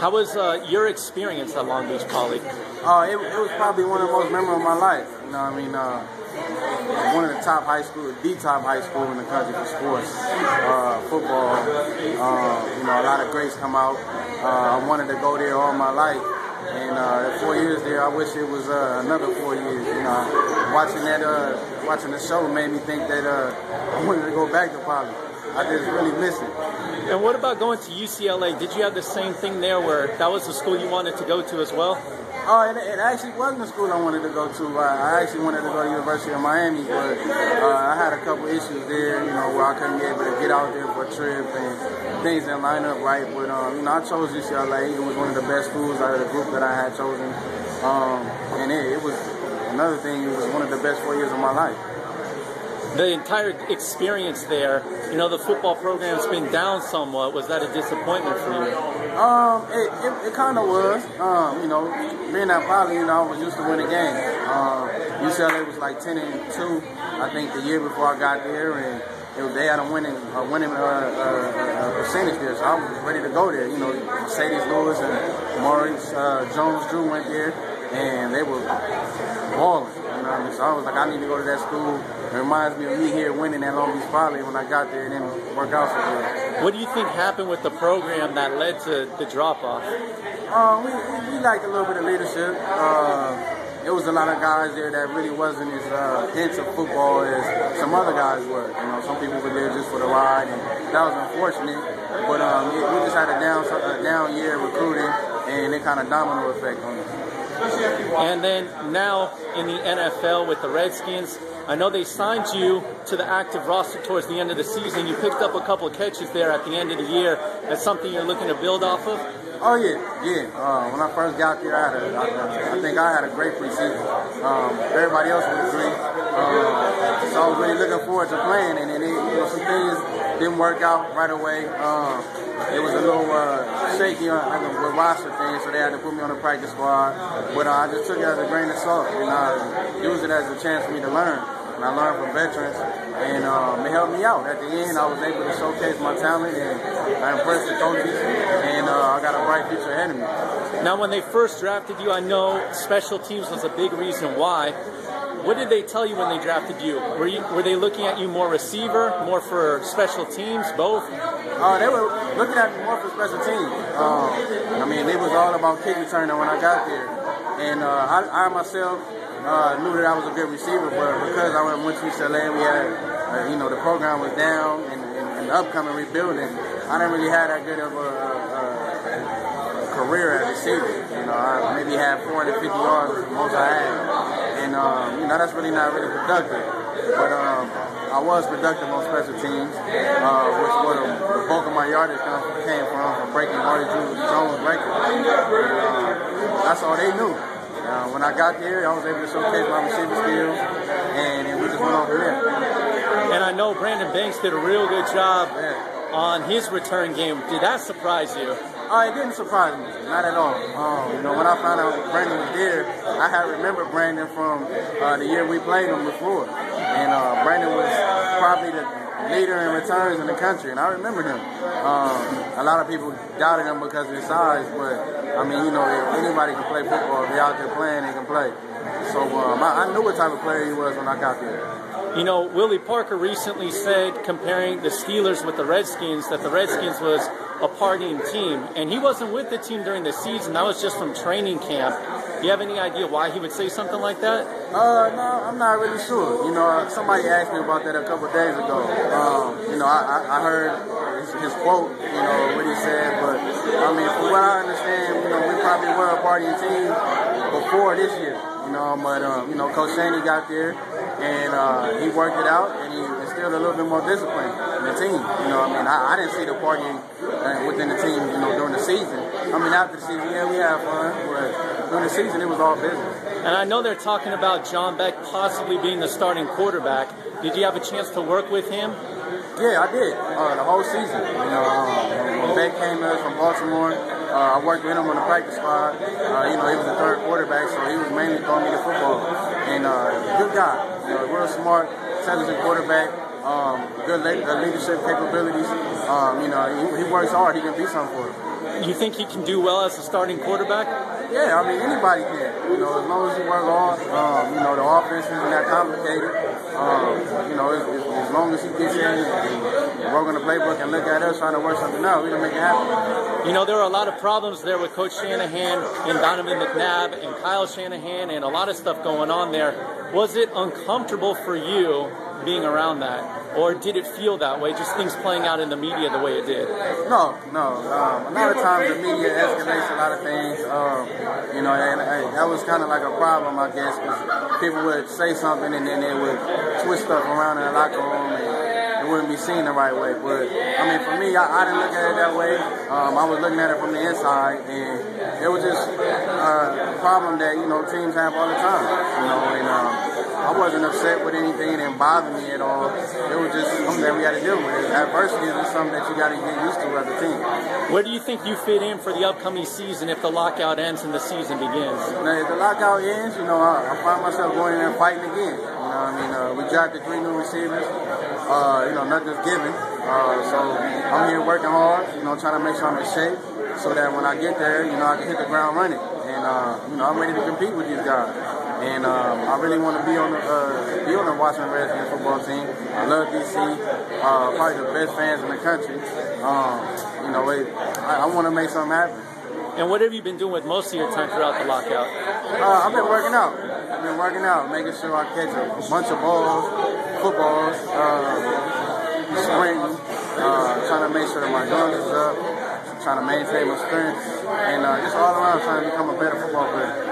How was uh, your experience at Long Beach Poly? Uh, it, it, was probably one of the most memorable of my life. You know, I mean, uh, one of the top high school, the top high school in the country for sports, uh, football. Uh, you know, a lot of greats come out. Uh, I wanted to go there all my life. And uh, four years there, I wish it was uh, another four years. You know, watching that, uh, watching the show made me think that uh, I wanted to go back to Poly. I just really miss it. And what about going to UCLA? Did you have the same thing there, where that was the school you wanted to go to as well? Oh, it, it, actually wasn't the school I wanted to go to. I, I actually wanted to go to University of Miami, but uh, I had a couple issues there, you know, where I couldn't be able to get out there for a trip and things didn't line up right. But, um, you know, I chose UCLA. It was one of the best schools out of the group that I had chosen. Um, and it, it was another thing, it was one of the best four years of my life the entire experience there, you know, the football program's been down somewhat. Was that a disappointment for you? Um, it, it, it kind of was. Um, you know, being at Poly, you know, I was used to winning games. Um, UCLA was like 10 and 2, I think, the year before I got there, and it was, they had a winning, a winning uh, uh, uh, percentage there, so I was ready to go there. You know, Marcedes Lewis and Maurice uh, Jones-Drew went there, and they were balling. You know? So I was like, I need to go to that school. It reminds me of me here winning at Long Beach Poly when I got there and didn't work out so good. What do you think happened with the program that led to the drop off? Uh, we, we, we liked a little bit of leadership. Uh, there was a lot of guys there that really wasn't as uh, into football as some other guys were. You know, some people were there just for the ride, and that was unfortunate. But um, it, we just had a down, a down year recruiting, and it kind of domino effect on us. And then now in the NFL with the Redskins, I know they signed you to the active roster towards the end of the season. You picked up a couple of catches there at the end of the year. That's something you're looking to build off of? Oh yeah, yeah. Uh, when I first got here, I, think I had a great preseason. Um, everybody else would agree. Um, so I was really looking forward to playing, and then it, you know, some things didn't work out right away. Um, it was a little uh, shaky on, like, with roster things, so they had to put me on the practice squad. But uh, I just took it as a grain of salt and I used it as a chance for me to learn. And I learned from veterans, and um, it helped me out. At the end, I was able to showcase my talent, and I impressed the coaches, and uh, I got a bright future ahead of me. Now, when they first drafted you, I know special teams was a big reason why. What did they tell you when they drafted you? Were you were they looking at you more receiver, more for special teams, both? Uh, they were looking at me more for special teams. Um, I mean, it was all about kick returner when I got there, and uh, I, I, myself uh, knew that I was a good receiver, but because I went to UCLA, we had uh, you know the program was down and, and, and, the upcoming rebuilding. I didn't really have that good of a, a, a career as a receiver. You know, I maybe had 450 yards most I had and um, you know that's really not really productive. But um, I was productive on special teams, uh, which was the, the, bulk of my yardage came from, from breaking Marty Jones' record. And, uh, that's all they knew. Uh, when I got there, I was able to showcase my receiver skills, and, and we just went over there. And I know Brandon Banks did a real good job yeah. on his return game. Did that surprise you? Oh, it didn't surprise me, not at all. Um, you know, when I found out Brandon was there, I had remembered Brandon from uh, the year we played him before, and uh, Brandon was probably the leader in returns in the country, and I remember him. Um, a lot of people doubted him because of his size, but I mean, you know, anybody can play football. If they're out there playing, they can play. So um, I, I knew what type of player he was when I got there. You know, Willie Parker recently said, comparing the Steelers with the Redskins, that the Redskins was a partying team, and he wasn't with the team during the season. That was just from training camp. Do you have any idea why he would say something like that? Uh, no, I'm not really sure. You know, somebody asked me about that a couple days ago. Um, you know, I, I heard his, quote, you know, what he said, but I mean, from what I understand, you know, we probably were a partying team before this year. You know, but um, you know, Coach Shaney got there and uh, he worked it out, and he instilled a little bit more discipline in the team. You know, I mean, I, I didn't see the partying uh, within the team, you know, during the season. I mean, after the season, yeah, we had fun, but during the season, it was all business. And I know they're talking about John Beck possibly being the starting quarterback. Did you have a chance to work with him? Yeah, I did. Uh, the whole season. You know, um, when Beck came us from Baltimore. Uh, I worked with him on the practice squad. Uh, you know, he was the third quarterback, so he was mainly throwing me the football. And uh, good guy, you know, real smart, intelligent quarterback. Um, good, le- leadership capabilities. Um, you know, he, he works hard. He can be something for us. You think he can do well as a starting quarterback? Yeah, I mean anybody can. You know, as long as you work hard. Um, you know, the offense isn't that complicated. Um, you know, as, as, long as he gets in and on the playbook and look at us trying to work something out, we can make it happen. You know, there are a lot of problems there with Coach Shanahan and Donovan McNabb and Kyle Shanahan and a lot of stuff going on there. Was it uncomfortable for you being around that? Or did it feel that way, just things playing out in the media the way it did? No, no. Um, a lot of times the media escalates a lot of things. Um, you know, and, and that was kind of like a problem, I guess, because people would say something and then they would twist stuff around in the locker room and it wouldn't be seen the right way. But, I mean, for me, I, I didn't look at it that way. Um, I was looking at it from the inside and it was just uh, a problem that, you know, teams have all the time. You know, and um, I wasn't upset with anything. It didn't bother me at all. It was just something that we had to deal with. Adversity is something that you got to get used to as a team. Where do you think you fit in for the upcoming season if the lockout ends and the season begins? Now, if the lockout ends, you know, I, I find myself going in there fighting again. You know, I mean, uh, we drafted three new receivers. Uh, you know, nothing's given. Uh, so I'm here working hard. You know, trying to make sure I'm in shape so that when I get there, you know, I can hit the ground running. And uh, you know, I'm ready to compete with these guys and um, I really want to be on the uh, be on the Washington Redskins football team. I love DC, uh, probably the best fans in the country. Um, you know, it, I, I want to make something happen. And what have you been doing with most of your time throughout the lockout? Uh, I've been working out. I've been working out, making sure I catch a bunch of balls, footballs, uh, sprinting, uh, trying to make sure that my guns is up, trying to maintain my strength, and uh, just all around trying to become a better football player.